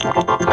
class teacher,